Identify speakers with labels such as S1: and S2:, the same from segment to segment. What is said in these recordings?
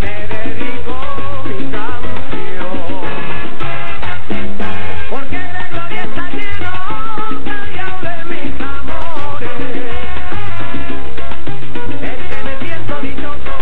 S1: Te dedico mi canción, porque la gloria está lleno, cambiado de mis amores. Este me siento dicho.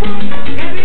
S1: Thank you.